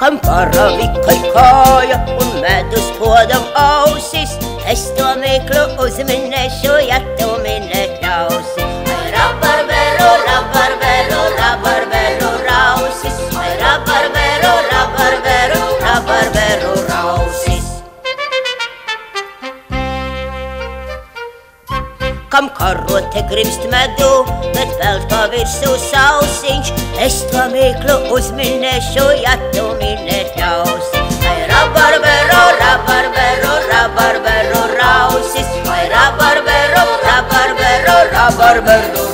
kam paravikai kāja un medus podam ausis. Es to mīklu uzminēšu, ja tu minēt ļausi. Ai, rabarberu, rabarberu, rabarberu rausis. Ai, rabarberu, rabarberu, rabarberu rausis. kam karote grimst medu, bet vēl to virsū sausiņš. Es to mīklu uzminēšu, ja tu minēt ļaus. Vai rabarbero, rabarbero, rabarbero rausis, vai rabarbero, rabarbero, rabarbero